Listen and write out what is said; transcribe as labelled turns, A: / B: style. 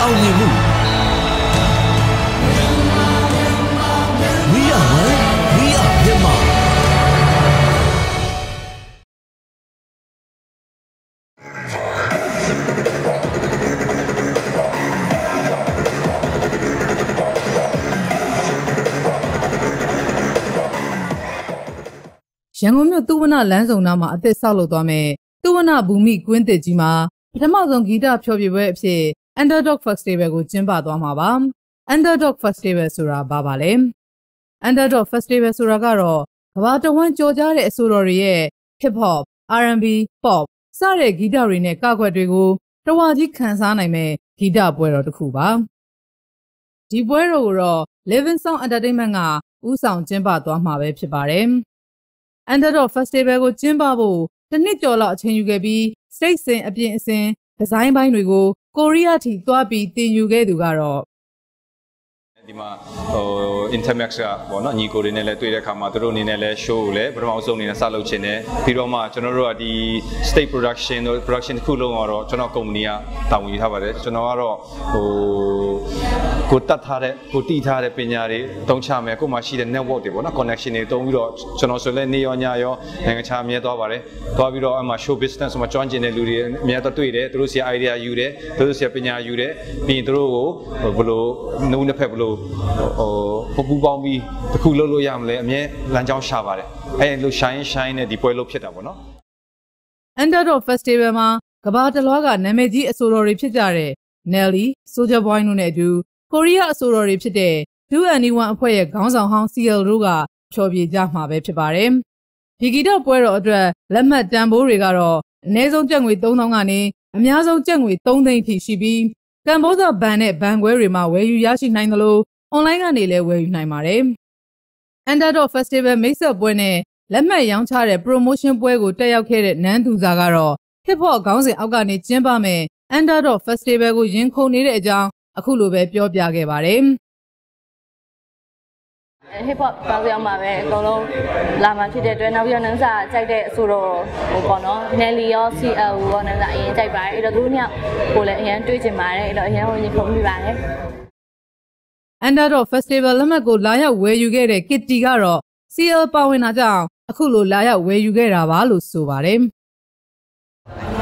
A: အောင်မြင်မှု We are one we are Myanmar
B: ရန်ကုန်မြို့သုဝနလမ်းဆောင်နားမှာအသက်ဆောက်လုပ်သွားမယ်သုဝနဘူမိကွင်းတစ်ကြီးမှာ ပထမဆုံးဂီတဖျော်ဖြေပွဲအဖြစ် Underdog Festival ကိုကျင်းပသွားမှာပါ Underdog Festival ဆိုတာဘာပါလဲ Underdog Festival ဆိုတာကတော့ကမ္ဘာတဝန်းကြော်ကြားတဲ့အဆိုတော်တွေရဲ့ Hip Hop, R&B, Pop စတဲ့ဂီတတွေနဲ့ကကွက်တွေကိုတဝါကြီးခန်းစားနိုင်မဲ့ဂီတပွဲတော်တစ်ခုပါဒီပွဲတော်ကိုတော့ Living Song Entertainment ကဥဆောင်ကျင်းပသွားမှာပဲဖြစ်ပါတယ် Underdog Festival ကိုကျင်းပဖို့တစ်နှစ်ကျော်လောက်အချိန်ယူခဲ့ပြီး စိတ်စင်အပြင်အစင်ဒီဇိုင်းပိုင်းတွေကိုကိုရီးယားထိသွားပြီးတင်ယူခဲ့သူကတော့
C: ဒီမှာဟို Intermax ကပေါ့နော်ညီကိုတွေနဲ့လည်းတွေ့တဲ့အခါမှာသူတို့အနေနဲ့လည်း show ကိုလည်းပထမဆုံးအနေနဲ့စလုပ်ချင်တယ်ပြီးတော့မှကျွန်တော်တို့ကဒီ state production တို့ production တစ်ခုလုံးကတော့ကျွန်တော် company ကတာဝန်ယူထားပါတယ်ကျွန်တော်ကတော့ဟို ကိုတတ်ထားတဲ့ကိုတီးထားတဲ့ပညာတွေတုံးချမယ်ကိုမှရှိတဲ့ network တွေပေါ့နော် connection တွေတုံးပြီးတော့ကျွန်တော်ဆိုလည်းနေရောညရောနိုင်ငံခြားအမြဲသွားပါတယ်သွားပြီးတော့အမှ show business မှာ join ကျင်တဲ့လူတွေအများတော့တွေ့တယ်သူတို့ဆီ idea ယူတယ်သူတို့ဆီပညာယူတယ်ပြီးရင်သူတို့ကိုဘယ်လိုနှုတ်နှစ်ဖက်ဘယ်လိုဟိုပပူပေါင်းပြီးတစ်ခုလုပ်လို့ရမလဲအမြဲလမ်းကြောင်းရှာပါတယ်အဲလို shine shine နဲ့ဒီပွဲလို့ဖြစ်တာပေါ့နော်
B: Underdog Festival မှာကဘာတလွားကနာမည်ကြီးအဆိုတော်တွေဖြစ်ကြတဲ့ Nelly, Soulja Boy တို့နဲ့အတူ ကိုရီးယားအဆိုတော်တွေဖြစ်တဲ့ Do Anyone အဖွဲ့ရဲ့ခေါင်းဆောင်ဟောင်း CL တို့ကချော်ပြေကြမှာပဲဖြစ်ပါတယ်။ဒီဂီတပွဲတော်အတွက်လက်မှတ်တန်ဖိုးတွေကတော့အနည်းဆုံးကျပ်ငွေ3000ကနေအများဆုံးကျပ်ငွေ3သိန်းထိရှိပြီးကမ္ဘောဇဘဏ်နဲ့ဘဏ်ခွဲတွေမှာဝယ်ယူရရှိနိုင်သလို online ကနေလည်းဝယ်ယူနိုင်ပါတယ်။ Underdog Festival မိတ်ဆက်ပွဲနဲ့လက်မှတ်ရောင်းချတဲ့ promotion ပွဲကိုတက်ရောက်ခဲ့တဲ့နန်းသူစာကတော့ hip hop ခေါင်းစဉ်အောက်ကနေကျင်းပမယ် Underdog Festival ကိုရင်ခုန်နေတဲ့အကြောင်း အခုလိုပဲပြောပြခဲ့ပါတယ်။
D: hip hop ပေါင်းရောက်မှာပဲအကုန်လုံးလာမှာဖြစ်တဲ့အတွက်နောက်ပြီးတော့နန်းစာကြိုက်တဲ့ဆိုတော့ဟိုပေါ့နော် Nelly ရော CL ရောနန်းစာအရင်ကြိုက်ပါတယ်အဲ့တော့သူတို့ညကိုလည်းအရင်တွေးချင်ပါတယ်အဲ့တော့အရင်ကိုရင်ခုန်မိပါတယ်
B: Underdog Festival လက်မှတ်ကိုလာရောက်ဝယ်ယူခဲ့တဲ့ Kitty ကတော့ CL ပါဝင်တာကြောင့်အခုလိုလာရောက်ဝယ်ယူခဲ့တာပါလို့ဆိုပါတယ်
E: အရင်ပြောပါတယ်